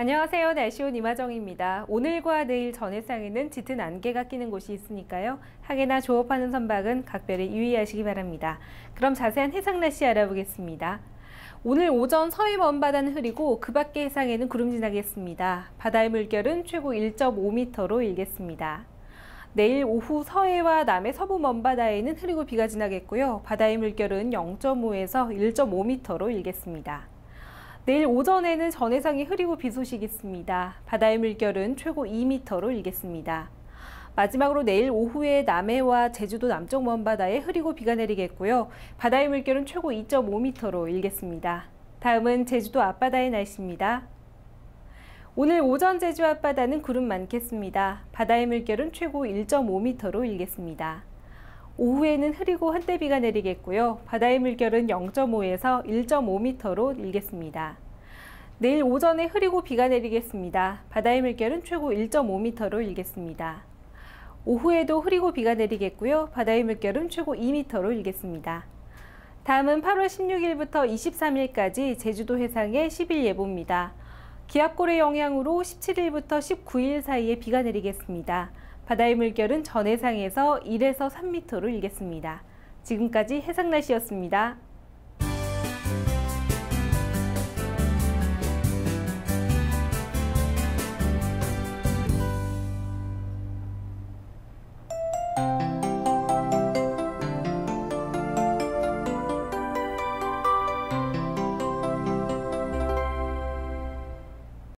안녕하세요. 날씨온 이마정입니다. 오늘과 내일 전해상에는 짙은 안개가 끼는 곳이 있으니까요. 하계나 조업하는 선박은 각별히 유의하시기 바랍니다. 그럼 자세한 해상 날씨 알아보겠습니다. 오늘 오전 서해 먼바다는 흐리고 그 밖의 해상에는 구름 지나겠습니다. 바다의 물결은 최고 1.5m로 일겠습니다. 내일 오후 서해와 남해 서부 먼바다에는 흐리고 비가 지나겠고요. 바다의 물결은 0.5에서 1.5m로 일겠습니다. 내일 오전에는 전해상이 흐리고 비 소식이 있습니다. 바다의 물결은 최고 2m로 일겠습니다. 마지막으로 내일 오후에 남해와 제주도 남쪽 먼바다에 흐리고 비가 내리겠고요. 바다의 물결은 최고 2.5m로 일겠습니다. 다음은 제주도 앞바다의 날씨입니다. 오늘 오전 제주 앞바다는 구름 많겠습니다. 바다의 물결은 최고 1.5m로 일겠습니다. 오후에는 흐리고 한때 비가 내리겠고요. 바다의 물결은 0.5에서 1.5m로 일겠습니다. 내일 오전에 흐리고 비가 내리겠습니다. 바다의 물결은 최고 1.5m로 일겠습니다. 오후에도 흐리고 비가 내리겠고요. 바다의 물결은 최고 2m로 일겠습니다. 다음은 8월 16일부터 23일까지 제주도 해상의 10일 예보입니다. 기압골의 영향으로 17일부터 19일 사이에 비가 내리겠습니다. 바다의 물결은 전해상에서 1에서 3m로 일겠습니다. 지금까지 해상날씨였습니다.